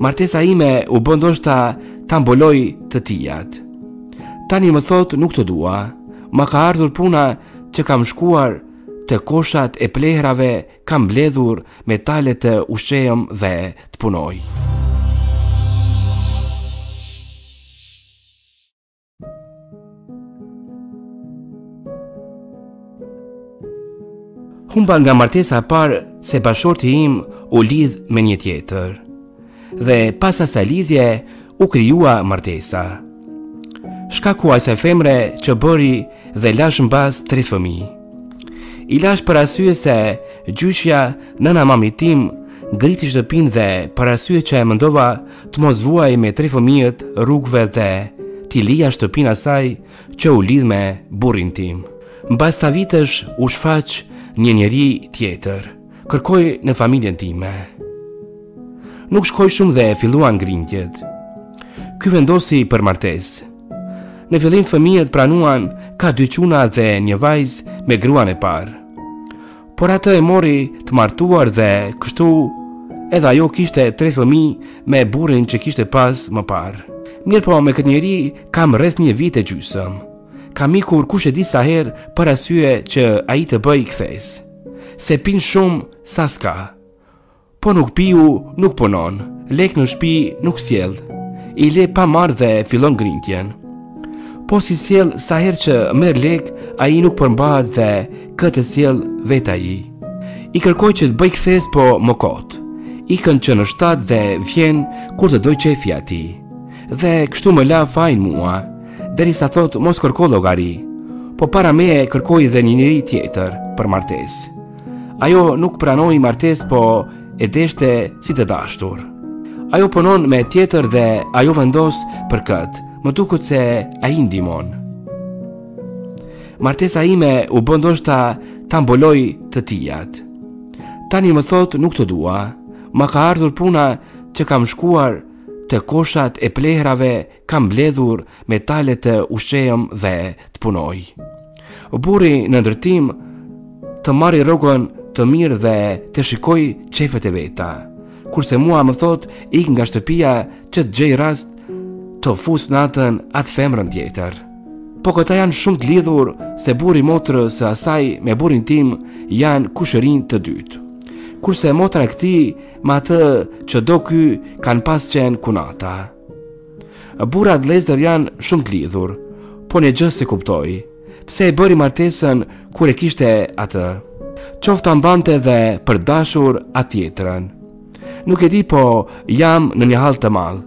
Martesa ime u bë ndoshta të mbulojë të tijat. Tani më thotë nuk të dua. Ma ka ardhur puna që kam shkuar te koshat e plehrave, kam mbledhur metale të ushqehem dhe të punoj. Humba nga martesa e parë se bashkëshorti im u lidh me një tjetër. Dhe pas asaj lidhje u krijua martesa. Shkaku asaj femre që bëri dhe lash mbas tre fëmijë. I lash për arsye se gjyshja nëna e mamit tim ngriti shtëpinë dhe për arsye që e mendova Të mos vuaj me tre fëmijët rrugëve dhe t'i lija shtëpinë asaj që u lidh me burrin tim. Mbas ca vitesh u shfaq një njeri tjetër. Kërkoi në familjen time. Nuk shkoi shumë dhe filluan grindjet. Ky vendosi për martesë. Në fillim fëmijët pranuan ka dy çuna dhe një vajzë me gruan e parë. Por atë e mori të martuar dhe kështu edhe ajo kishte tre fëmi me burrin që kishte pas më parë. Mirëpo me këtë njeri kam rreth një vit e gjysëm. Kam ikur kushedi sa herë për arsye që ai të bëjë kthesë. Se pin shumë sa s'ka. Po nuk piu, nuk punon, lek në shpi nuk sjell, i le pa marrë dhe fillon grindjen. Po s'i sjell sa herë që merr lek, ai nuk përmbahet dhe këtë sjell vetë ai. I kërkoj që të bëjë kthesë po më kot, ikën që në shtatë dhe vjen kur t'i dojë qejfi atij. Dhe kështu më la fajin mua, derisa thotë mos kërko llogari, po para meje kërkoi dhe një njeri tjetër për martesë. Ajo nuk pranoi martesë, po e deshte si të dashtur. Ajo punon me tjetër dhe ajo vendos për këtë. Më duket se ai ndihmon. Martesa ime u bë ndoshta të mbulojë të tijat. Tani më thotë nuk të dua. Ma ka ardhur puna që kam shkuar te koshat e plehrave Kam mbledhur metale të ushqehem dhe të punoj. Burri në ndërtim të marrë rrogën të mirë dhe të shikojë qejfet e veta. Kurse mua më thotë, ik nga shtëpia që të gjejë rast të fusë natën atë femrën tjetër. Po këta janë shumë të lidhur se burri i motrës së asaj me burrin tim janë kushërinj të dytë. Kurse motra e këtij, me atë që do ky kanë pas qenë kunata. Burrat vëllezër janë shumë të lidhur, po një gjë s'e kuptoj, pse e bëri martesën kur e kishte atë, qoftë ta mbante dhe për dashur atë tjetrën. Nuk e di po jam në një hall të madh.